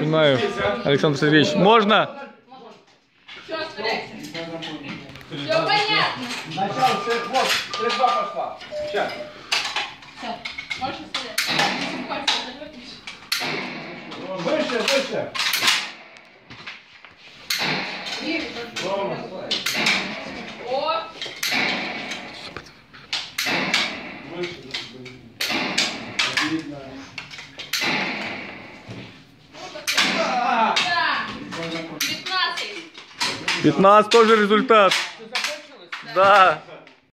Начинаю. Александр Сергеевич, можно? Все, понятно. Начало, все, вот, стрельба пошла. Сейчас. Все, можешь зажмётесь. Выше, выше. О, да. 15. 15 тоже результат. Да.